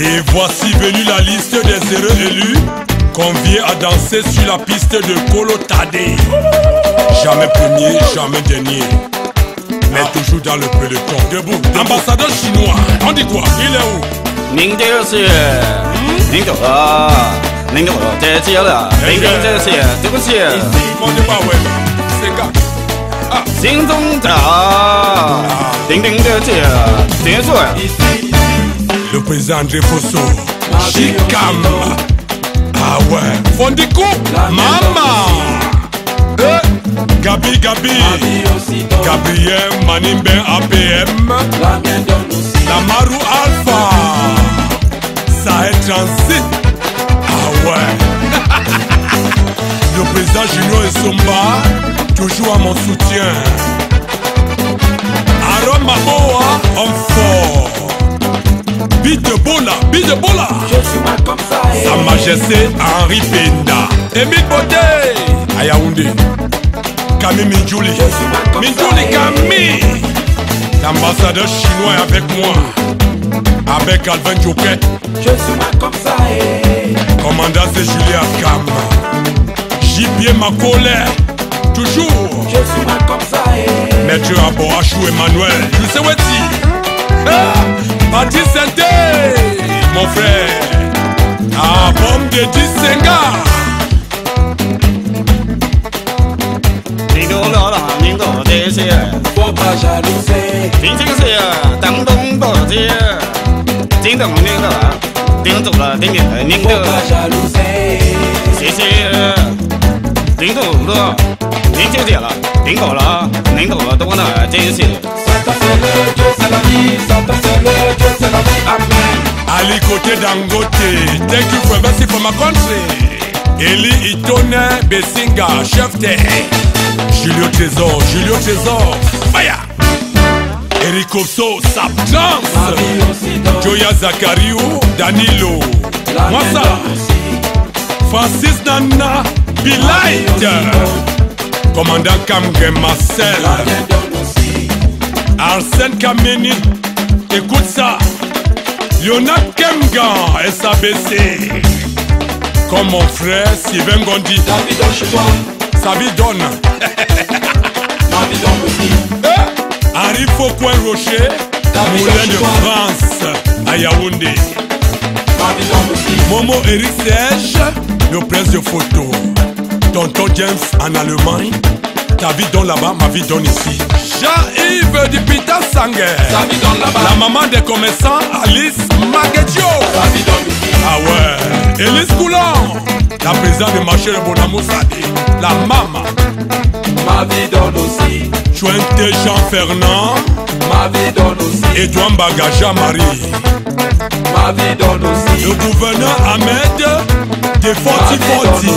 Et voici venue la liste des heureux élus conviés à danser sur la piste de Colo Jamais premier, jamais dernier. Mais toujours dans le peloton. Debout, ambassadeur chinois. On dit quoi Il est où Ici, le président André Fosso Chicam Ah ouais Fondico. Maman eh. Gabi Gabi Gabriel Manimbe APM Lamaru Alpha Sahel Transit Ah ouais Le président et Somba Toujours à mon soutien Aroma Boa On Bite Bola, Bite Bola Je suis ma comme ça eh. Sa Majesté Henri Benda Emile Bote à Yaoundé Kami Minjouli Minjouli eh. Kami L'ambassadeur chinois avec moi Avec Alvin Jopet Je suis ma comme ça eh. Commandant c'est Julien J'y JP ma colère Toujours Je suis ma comme ça Emmanuel Maître sais Emmanuel est-il ah! Baptiste mon frère, la ah, bombe de Tissenga. Faut pas jalouser. 你这个是当东宝的，叮咚叮咚，叮咚了叮咚叮咚。Faut pas jalouser. 谢谢，叮咚了，您就点了。您够了啊，您够了，多呢，真是。Ali Kote Dangote, thank you for embassy for my country. Eli Itone Besinga, chef de Julio Trésor, Julio Trésor, fire! Eric Opso, Sap Dance, Joya Zakariou, Danilo, Massa, Francis Nana, Bilight. commandant Kamgen Marcel, Arsène Kameni, écoute ça, et sa SABC, comme mon frère Sylvain Gondi, sa vie donne Harry sa eh, Rocher, Moulin de France, à Yaoundé, Momo Eric Serge, le prince de photo. Tonton James en Allemagne. Ta vie donne là-bas, ma vie donne ici. Jean-Yves du Pita Sanger. Ta vie donne là-bas. La maman des commerçants, Alice Magetio. Ta vie donne ici. Ah ouais. Elise Coulon. La présidente du marché de Bonamou Sadi. La maman. Ma vie donne aussi. Chouente Jean-Fernand. Ma vie donne aussi. Edouard Bagaja Marie. Ma vie donne aussi. Le gouverneur Ahmed. Des Forti Forti.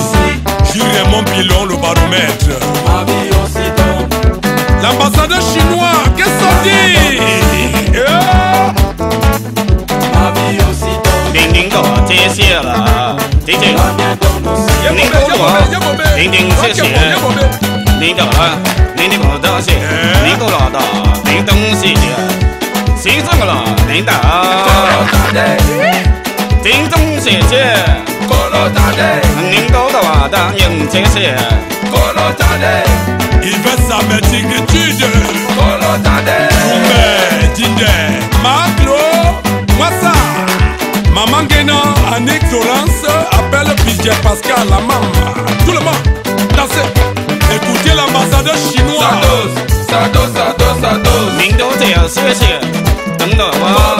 d u r mon pilon, le baromètre. L'ambassadeur chinois, qu'est-ce qu'on dit d e s i l e s t i c e t 您高的瓦当用这些。Il fait sa bêtise de tude. Oumbe, Dinde, Maclo, Massa. Maman Guénan, Annick Florence, appelle Pidget Pascal, la maman. Tout le monde, dansez. Écoutez l'ambassadeur chinois. Sados, Sados, Sados, Sados. Ming Dong, c'est un sujet. Dong Dong,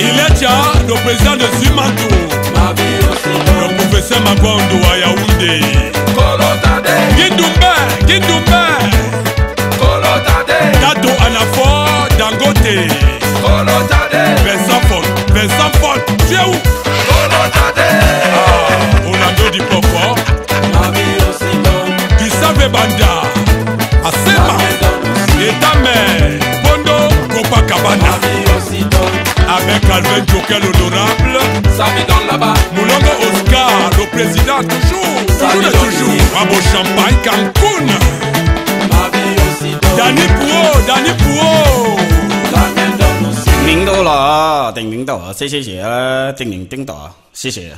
Ilecha, le président de Simantou. Le professeur Mabondo à Yaoundé. Guidoumbé, Guidoumbé. Tato Anafor, Dangote. avec Calvin Joker l'honorable Samy dans là-bas Moulongo Oscar le président toujours Samy toujours, toujours. Bravo Champagne Cancun Dani Pouo Dani Pouo Dani 叮铃到了，叮铃到了，谁谁谁啊？叮铃叮到，谢谢。